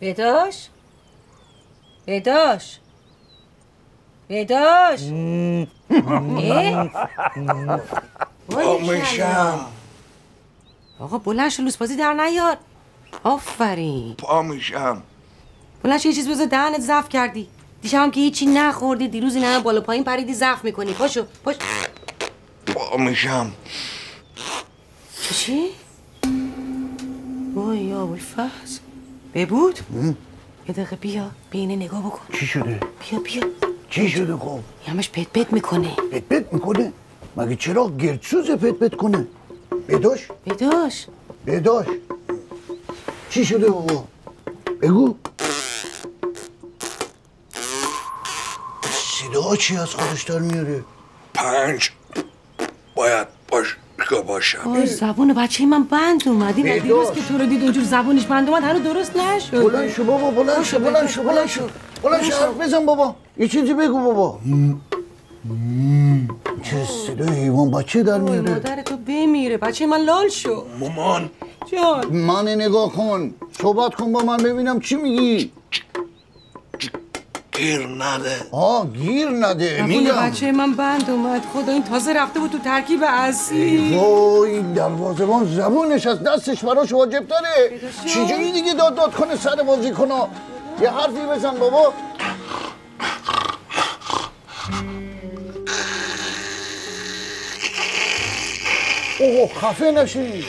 بداش. بداش. بداش. میشم آقا بلند شو لوس بازی در نیار. آفرین. پا میشم. بلند شو یه چیز بذار دهنت ضعف کردی. دیشب هم که هیچی نخوردی دیروز این همه بالا پایین پریدی ضعف می‌کنی. پاشو پاش پا میشم. چی؟ وای یا ابوالفضل. ببود یه دقیقه بیا بینه نگاه بکن چی شده؟ بیا بیا چی شده خب؟ یه همش پت پت می‌کنه پت پت می‌کنه؟ مگه چرا گردسوز پت پت کنه؟ بداش؟ بداش بداش چی شده بابا؟ بگو صدا چی از خودش در میاره؟ پنج باید باش باشم. آی زبون بچه من بند و بداش. دیروز که تو رو دید اونجور زبونش بند اومد هنو درست نشد. بلند شو بابا بلند شو بلند شو بلند شو. بلند شو حرف بزن بابا. یه چیزی بگو بابا. چه صدای حیوان بچه در میاره مادر تو بمیره. بچه من لال شو. مامان. جان. من نگاه کن. صحبت کن با من ببینم چی میگی. گیر نده. آه گیر نده میگم. بچه من بند اومد. خدا این تازه رفته بود تو ترکیب اصلی وای دروازه‌بان زبونش از دستش براش واجب داره. چجوری دیگه داد داد کنه سر بازی کنه؟ یه حرفی بزن بابا. اوه خفه نشی.